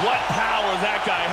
What power that guy has.